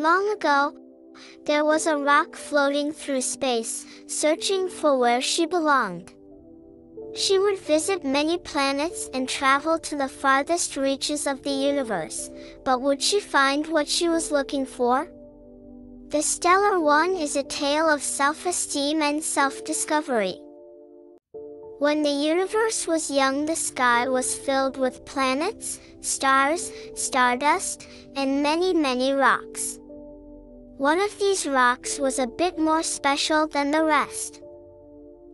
Long ago, there was a rock floating through space, searching for where she belonged. She would visit many planets and travel to the farthest reaches of the universe, but would she find what she was looking for? The Stellar One is a tale of self-esteem and self-discovery. When the universe was young the sky was filled with planets, stars, stardust, and many many rocks. One of these rocks was a bit more special than the rest.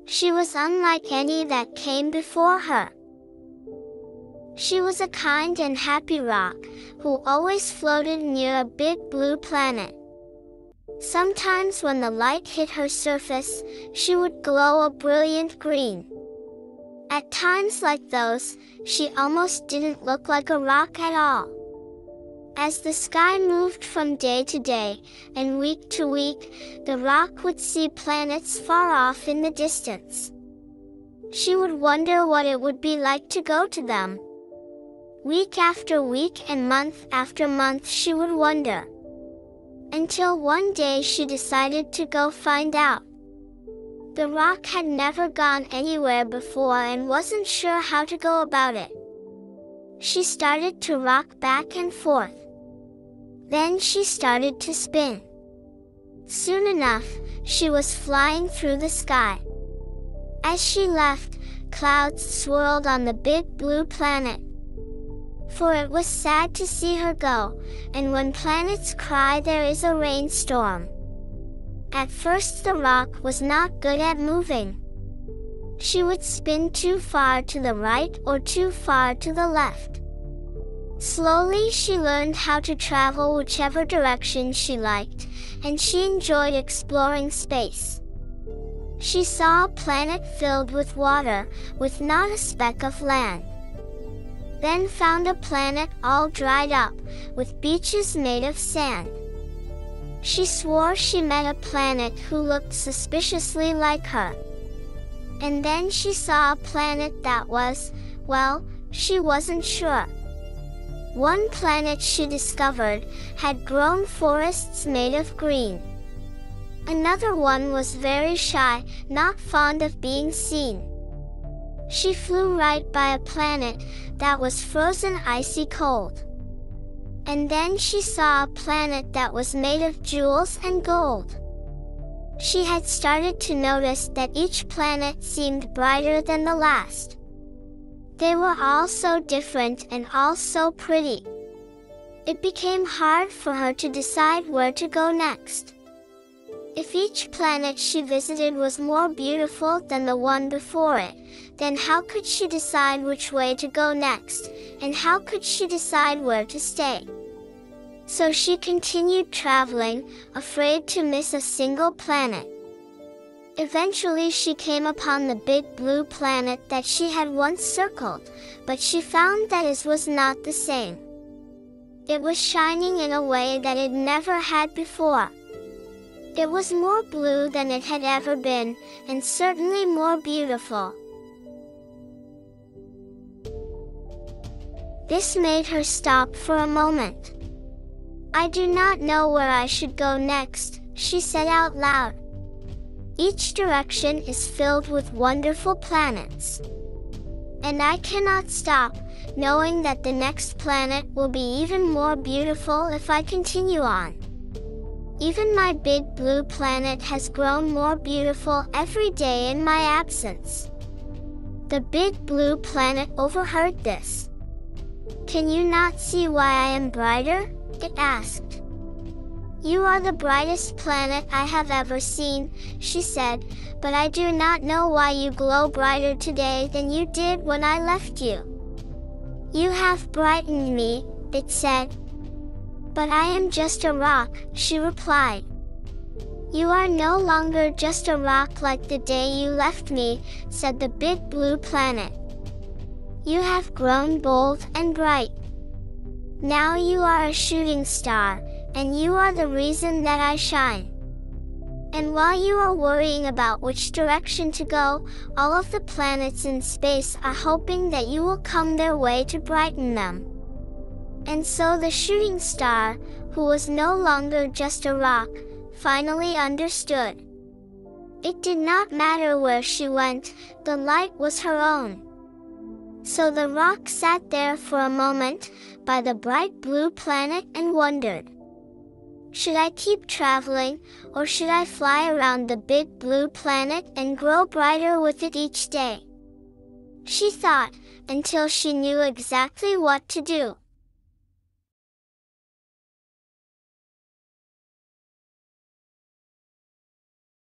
She was unlike any that came before her. She was a kind and happy rock, who always floated near a big blue planet. Sometimes when the light hit her surface, she would glow a brilliant green. At times like those, she almost didn't look like a rock at all. As the sky moved from day to day, and week to week, the rock would see planets far off in the distance. She would wonder what it would be like to go to them. Week after week and month after month she would wonder. Until one day she decided to go find out. The rock had never gone anywhere before and wasn't sure how to go about it. She started to rock back and forth. Then she started to spin. Soon enough, she was flying through the sky. As she left, clouds swirled on the big blue planet. For it was sad to see her go, and when planets cry there is a rainstorm. At first the rock was not good at moving. She would spin too far to the right or too far to the left. Slowly she learned how to travel whichever direction she liked, and she enjoyed exploring space. She saw a planet filled with water, with not a speck of land. Then found a planet all dried up, with beaches made of sand. She swore she met a planet who looked suspiciously like her. And then she saw a planet that was, well, she wasn't sure. One planet she discovered had grown forests made of green. Another one was very shy, not fond of being seen. She flew right by a planet that was frozen icy cold. And then she saw a planet that was made of jewels and gold. She had started to notice that each planet seemed brighter than the last. They were all so different and all so pretty. It became hard for her to decide where to go next. If each planet she visited was more beautiful than the one before it, then how could she decide which way to go next, and how could she decide where to stay? So she continued traveling, afraid to miss a single planet. Eventually she came upon the big blue planet that she had once circled, but she found that it was not the same. It was shining in a way that it never had before. It was more blue than it had ever been, and certainly more beautiful. This made her stop for a moment. I do not know where I should go next, she said out loud. Each direction is filled with wonderful planets. And I cannot stop, knowing that the next planet will be even more beautiful if I continue on. Even my big blue planet has grown more beautiful every day in my absence. The big blue planet overheard this. Can you not see why I am brighter? It asked. You are the brightest planet I have ever seen, she said, but I do not know why you glow brighter today than you did when I left you. You have brightened me, it said. But I am just a rock, she replied. You are no longer just a rock like the day you left me, said the big blue planet. You have grown bold and bright. Now you are a shooting star, and you are the reason that I shine. And while you are worrying about which direction to go, all of the planets in space are hoping that you will come their way to brighten them. And so the shooting star, who was no longer just a rock, finally understood. It did not matter where she went, the light was her own. So the rock sat there for a moment, by the bright blue planet and wondered. Should I keep traveling, or should I fly around the big blue planet and grow brighter with it each day? She thought, until she knew exactly what to do.